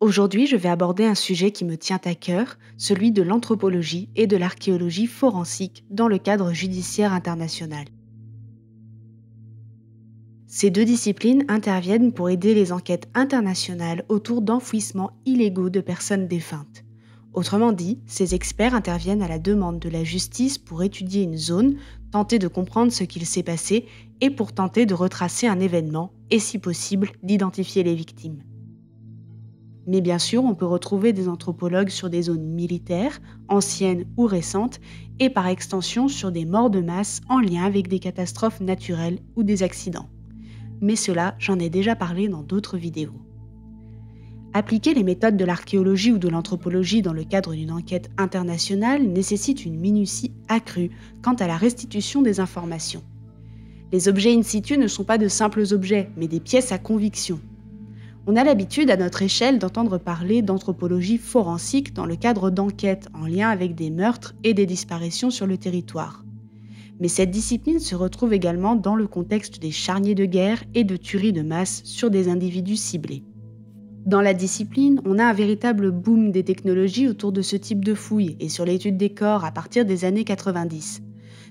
Aujourd'hui, je vais aborder un sujet qui me tient à cœur, celui de l'anthropologie et de l'archéologie forensique dans le cadre judiciaire international. Ces deux disciplines interviennent pour aider les enquêtes internationales autour d'enfouissements illégaux de personnes défuntes. Autrement dit, ces experts interviennent à la demande de la justice pour étudier une zone, tenter de comprendre ce qu'il s'est passé et pour tenter de retracer un événement et, si possible, d'identifier les victimes. Mais bien sûr, on peut retrouver des anthropologues sur des zones militaires, anciennes ou récentes, et par extension sur des morts de masse en lien avec des catastrophes naturelles ou des accidents. Mais cela, j'en ai déjà parlé dans d'autres vidéos. Appliquer les méthodes de l'archéologie ou de l'anthropologie dans le cadre d'une enquête internationale nécessite une minutie accrue quant à la restitution des informations. Les objets in situ ne sont pas de simples objets, mais des pièces à conviction. On a l'habitude à notre échelle d'entendre parler d'anthropologie forensique dans le cadre d'enquêtes en lien avec des meurtres et des disparitions sur le territoire. Mais cette discipline se retrouve également dans le contexte des charniers de guerre et de tueries de masse sur des individus ciblés. Dans la discipline, on a un véritable boom des technologies autour de ce type de fouilles et sur l'étude des corps à partir des années 90.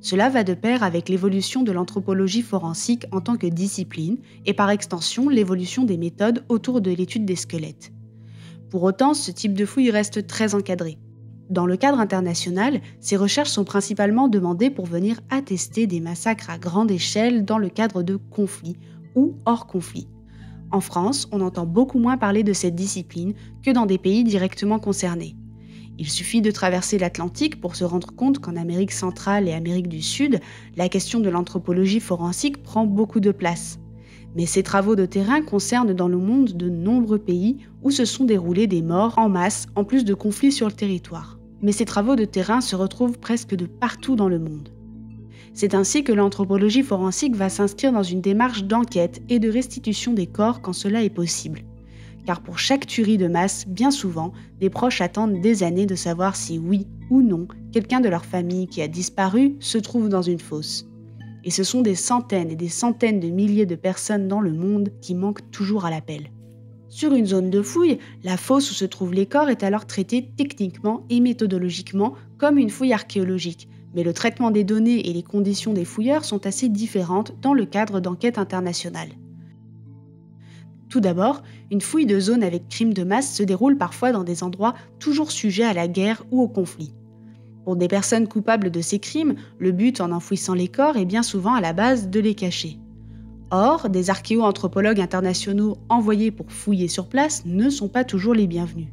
Cela va de pair avec l'évolution de l'anthropologie forensique en tant que discipline et par extension l'évolution des méthodes autour de l'étude des squelettes. Pour autant, ce type de fouille reste très encadré. Dans le cadre international, ces recherches sont principalement demandées pour venir attester des massacres à grande échelle dans le cadre de conflits ou hors conflit. En France, on entend beaucoup moins parler de cette discipline que dans des pays directement concernés. Il suffit de traverser l'Atlantique pour se rendre compte qu'en Amérique centrale et Amérique du Sud, la question de l'anthropologie forensique prend beaucoup de place. Mais ces travaux de terrain concernent dans le monde de nombreux pays où se sont déroulés des morts en masse en plus de conflits sur le territoire. Mais ces travaux de terrain se retrouvent presque de partout dans le monde. C'est ainsi que l'anthropologie forensique va s'inscrire dans une démarche d'enquête et de restitution des corps quand cela est possible. Car pour chaque tuerie de masse, bien souvent, des proches attendent des années de savoir si oui ou non quelqu'un de leur famille qui a disparu se trouve dans une fosse. Et ce sont des centaines et des centaines de milliers de personnes dans le monde qui manquent toujours à l'appel. Sur une zone de fouille, la fosse où se trouvent les corps est alors traitée techniquement et méthodologiquement comme une fouille archéologique, mais le traitement des données et les conditions des fouilleurs sont assez différentes dans le cadre d'enquêtes internationales. Tout d'abord, une fouille de zone avec crime de masse se déroule parfois dans des endroits toujours sujets à la guerre ou au conflit. Pour des personnes coupables de ces crimes, le but en enfouissant les corps est bien souvent à la base de les cacher. Or, des archéo-anthropologues internationaux envoyés pour fouiller sur place ne sont pas toujours les bienvenus.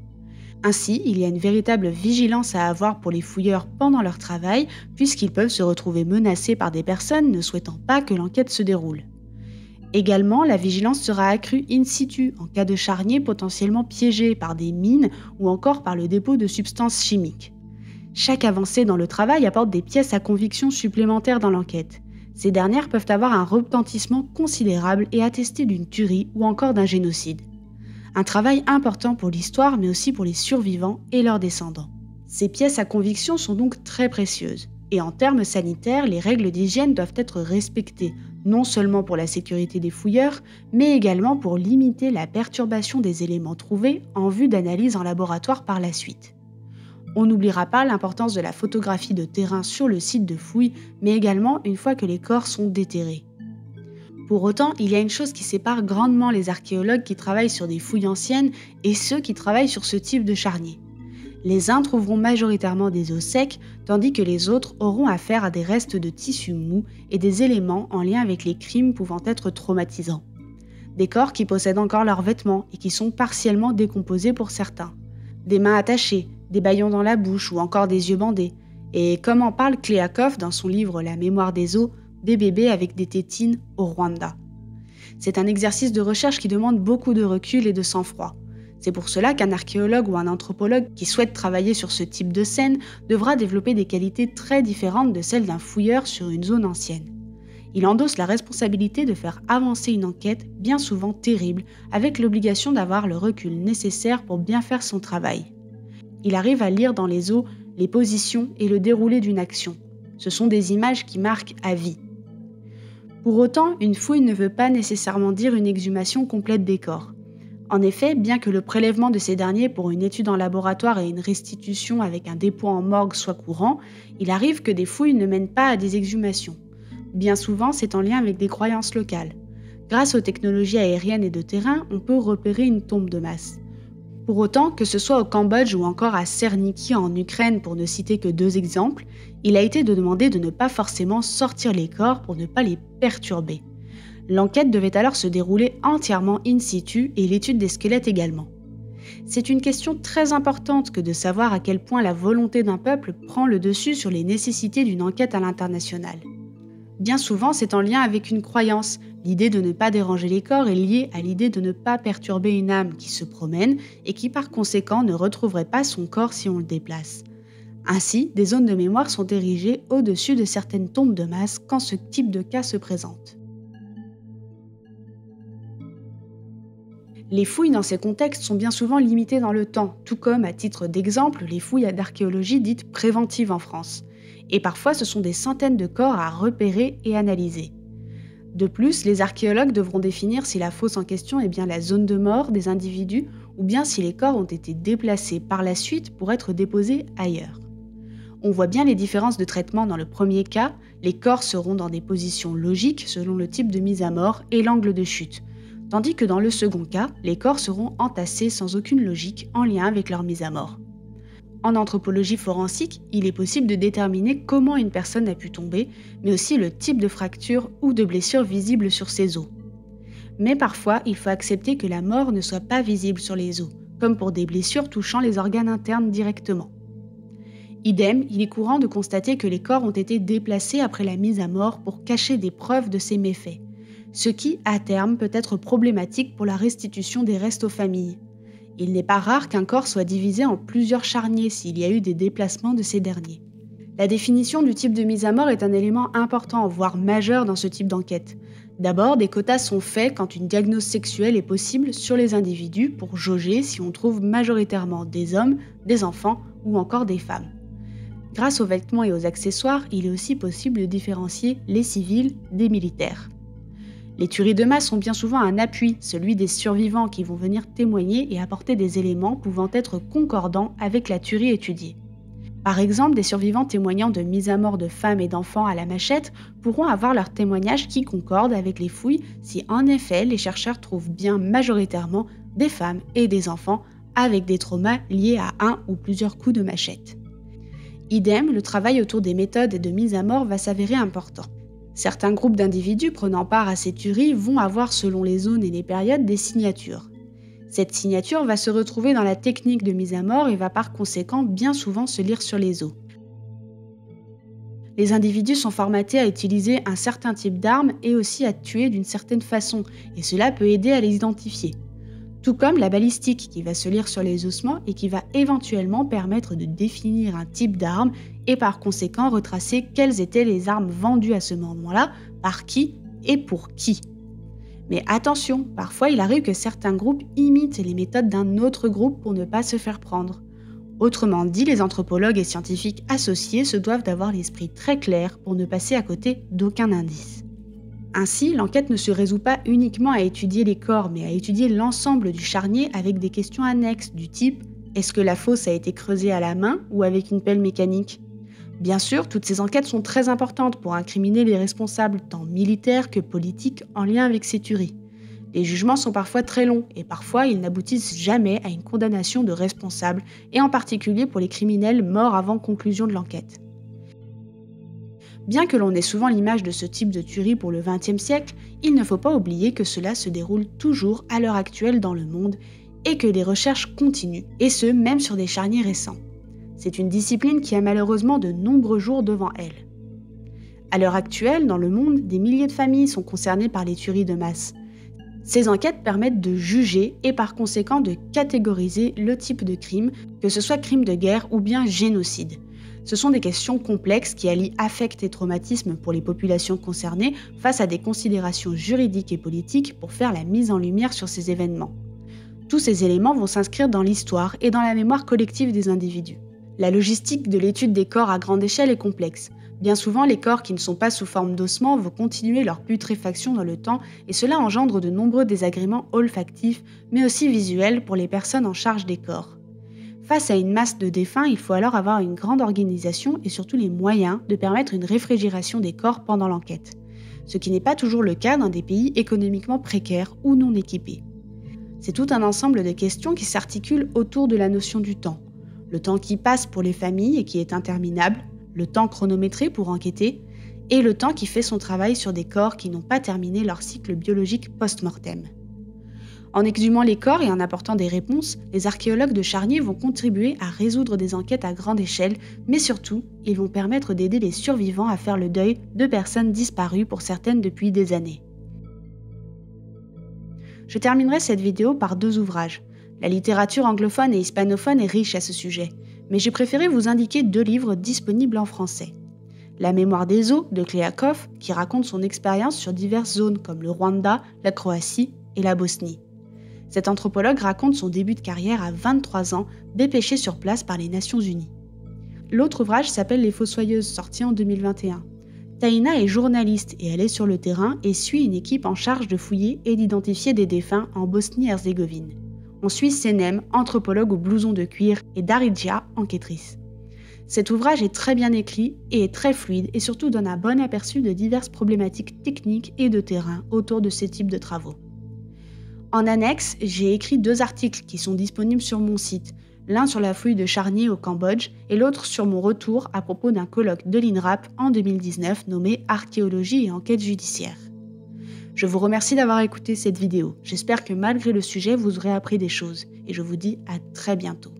Ainsi, il y a une véritable vigilance à avoir pour les fouilleurs pendant leur travail, puisqu'ils peuvent se retrouver menacés par des personnes ne souhaitant pas que l'enquête se déroule. Également, la vigilance sera accrue in situ en cas de charnier potentiellement piégé par des mines ou encore par le dépôt de substances chimiques. Chaque avancée dans le travail apporte des pièces à conviction supplémentaires dans l'enquête. Ces dernières peuvent avoir un retentissement considérable et attester d'une tuerie ou encore d'un génocide. Un travail important pour l'histoire, mais aussi pour les survivants et leurs descendants. Ces pièces à conviction sont donc très précieuses. Et en termes sanitaires, les règles d'hygiène doivent être respectées, non seulement pour la sécurité des fouilleurs, mais également pour limiter la perturbation des éléments trouvés en vue d'analyse en laboratoire par la suite. On n'oubliera pas l'importance de la photographie de terrain sur le site de fouille, mais également une fois que les corps sont déterrés. Pour autant, il y a une chose qui sépare grandement les archéologues qui travaillent sur des fouilles anciennes et ceux qui travaillent sur ce type de charnier. Les uns trouveront majoritairement des os secs, tandis que les autres auront affaire à des restes de tissus mous et des éléments en lien avec les crimes pouvant être traumatisants. Des corps qui possèdent encore leurs vêtements et qui sont partiellement décomposés pour certains. Des mains attachées, des baillons dans la bouche ou encore des yeux bandés. Et comme en parle Kleakov dans son livre La mémoire des os, des bébés avec des tétines au Rwanda. C'est un exercice de recherche qui demande beaucoup de recul et de sang-froid. C'est pour cela qu'un archéologue ou un anthropologue qui souhaite travailler sur ce type de scène devra développer des qualités très différentes de celles d'un fouilleur sur une zone ancienne. Il endosse la responsabilité de faire avancer une enquête bien souvent terrible, avec l'obligation d'avoir le recul nécessaire pour bien faire son travail. Il arrive à lire dans les eaux les positions et le déroulé d'une action. Ce sont des images qui marquent à vie. Pour autant, une fouille ne veut pas nécessairement dire une exhumation complète des corps. En effet, bien que le prélèvement de ces derniers pour une étude en laboratoire et une restitution avec un dépôt en morgue soit courant, il arrive que des fouilles ne mènent pas à des exhumations. Bien souvent, c'est en lien avec des croyances locales. Grâce aux technologies aériennes et de terrain, on peut repérer une tombe de masse. Pour autant, que ce soit au Cambodge ou encore à Cerniki en Ukraine, pour ne citer que deux exemples, il a été demandé de ne pas forcément sortir les corps pour ne pas les perturber. L'enquête devait alors se dérouler entièrement in situ et l'étude des squelettes également. C'est une question très importante que de savoir à quel point la volonté d'un peuple prend le dessus sur les nécessités d'une enquête à l'international. Bien souvent, c'est en lien avec une croyance. L'idée de ne pas déranger les corps est liée à l'idée de ne pas perturber une âme qui se promène et qui par conséquent ne retrouverait pas son corps si on le déplace. Ainsi, des zones de mémoire sont érigées au-dessus de certaines tombes de masse quand ce type de cas se présente. Les fouilles dans ces contextes sont bien souvent limitées dans le temps, tout comme, à titre d'exemple, les fouilles d'archéologie dites préventives en France et parfois ce sont des centaines de corps à repérer et analyser. De plus, les archéologues devront définir si la fosse en question est bien la zone de mort des individus ou bien si les corps ont été déplacés par la suite pour être déposés ailleurs. On voit bien les différences de traitement dans le premier cas, les corps seront dans des positions logiques selon le type de mise à mort et l'angle de chute, tandis que dans le second cas, les corps seront entassés sans aucune logique en lien avec leur mise à mort. En anthropologie forensique, il est possible de déterminer comment une personne a pu tomber, mais aussi le type de fracture ou de blessure visible sur ses os. Mais parfois, il faut accepter que la mort ne soit pas visible sur les os, comme pour des blessures touchant les organes internes directement. Idem, il est courant de constater que les corps ont été déplacés après la mise à mort pour cacher des preuves de ces méfaits, ce qui, à terme, peut être problématique pour la restitution des restes aux familles. Il n'est pas rare qu'un corps soit divisé en plusieurs charniers s'il y a eu des déplacements de ces derniers. La définition du type de mise à mort est un élément important, voire majeur dans ce type d'enquête. D'abord, des quotas sont faits quand une diagnose sexuelle est possible sur les individus pour jauger si on trouve majoritairement des hommes, des enfants ou encore des femmes. Grâce aux vêtements et aux accessoires, il est aussi possible de différencier les civils des militaires. Les tueries de masse sont bien souvent un appui, celui des survivants qui vont venir témoigner et apporter des éléments pouvant être concordants avec la tuerie étudiée. Par exemple, des survivants témoignant de mise à mort de femmes et d'enfants à la machette pourront avoir leur témoignage qui concorde avec les fouilles si en effet les chercheurs trouvent bien majoritairement des femmes et des enfants avec des traumas liés à un ou plusieurs coups de machette. Idem, le travail autour des méthodes de mise à mort va s'avérer important. Certains groupes d'individus prenant part à ces tueries vont avoir selon les zones et les périodes des signatures. Cette signature va se retrouver dans la technique de mise à mort et va par conséquent bien souvent se lire sur les os. Les individus sont formatés à utiliser un certain type d'armes et aussi à tuer d'une certaine façon, et cela peut aider à les identifier tout comme la balistique qui va se lire sur les ossements et qui va éventuellement permettre de définir un type d'arme et par conséquent retracer quelles étaient les armes vendues à ce moment-là, par qui et pour qui. Mais attention, parfois il arrive que certains groupes imitent les méthodes d'un autre groupe pour ne pas se faire prendre. Autrement dit, les anthropologues et scientifiques associés se doivent d'avoir l'esprit très clair pour ne passer à côté d'aucun indice. Ainsi, l'enquête ne se résout pas uniquement à étudier les corps, mais à étudier l'ensemble du charnier avec des questions annexes du type est-ce que la fosse a été creusée à la main ou avec une pelle mécanique? Bien sûr, toutes ces enquêtes sont très importantes pour incriminer les responsables, tant militaires que politiques, en lien avec ces tueries. Les jugements sont parfois très longs et parfois ils n'aboutissent jamais à une condamnation de responsable, et en particulier pour les criminels morts avant conclusion de l'enquête. Bien que l'on ait souvent l'image de ce type de tuerie pour le XXe siècle, il ne faut pas oublier que cela se déroule toujours à l'heure actuelle dans le monde et que les recherches continuent, et ce même sur des charniers récents. C'est une discipline qui a malheureusement de nombreux jours devant elle. À l'heure actuelle, dans le monde, des milliers de familles sont concernées par les tueries de masse. Ces enquêtes permettent de juger et par conséquent de catégoriser le type de crime, que ce soit crime de guerre ou bien génocide. Ce sont des questions complexes qui allient affect et traumatisme pour les populations concernées face à des considérations juridiques et politiques pour faire la mise en lumière sur ces événements. Tous ces éléments vont s'inscrire dans l'histoire et dans la mémoire collective des individus. La logistique de l'étude des corps à grande échelle est complexe. Bien souvent, les corps qui ne sont pas sous forme d'ossements vont continuer leur putréfaction dans le temps et cela engendre de nombreux désagréments olfactifs, mais aussi visuels pour les personnes en charge des corps. Face à une masse de défunts, il faut alors avoir une grande organisation et surtout les moyens de permettre une réfrigération des corps pendant l'enquête, ce qui n'est pas toujours le cas dans des pays économiquement précaires ou non équipés. C'est tout un ensemble de questions qui s'articulent autour de la notion du temps. Le temps qui passe pour les familles et qui est interminable, le temps chronométré pour enquêter, et le temps qui fait son travail sur des corps qui n'ont pas terminé leur cycle biologique post-mortem. En exhumant les corps et en apportant des réponses, les archéologues de Charnier vont contribuer à résoudre des enquêtes à grande échelle, mais surtout, ils vont permettre d'aider les survivants à faire le deuil de personnes disparues pour certaines depuis des années. Je terminerai cette vidéo par deux ouvrages. La littérature anglophone et hispanophone est riche à ce sujet, mais j'ai préféré vous indiquer deux livres disponibles en français. La mémoire des eaux de Kleakov, qui raconte son expérience sur diverses zones comme le Rwanda, la Croatie et la Bosnie. Cet anthropologue raconte son début de carrière à 23 ans, dépêché sur place par les Nations Unies. L'autre ouvrage s'appelle Les Fossoyeuses, sorti en 2021. Taïna est journaliste et elle est sur le terrain et suit une équipe en charge de fouiller et d'identifier des défunts en Bosnie-Herzégovine. On suit Senem, anthropologue au blouson de cuir, et Daridja, enquêtrice. Cet ouvrage est très bien écrit et est très fluide et surtout donne un bon aperçu de diverses problématiques techniques et de terrain autour de ce type de travaux. En annexe, j'ai écrit deux articles qui sont disponibles sur mon site, l'un sur la fouille de Charnier au Cambodge et l'autre sur mon retour à propos d'un colloque de l'INRAP en 2019 nommé Archéologie et enquête judiciaire. Je vous remercie d'avoir écouté cette vidéo. J'espère que malgré le sujet, vous aurez appris des choses et je vous dis à très bientôt.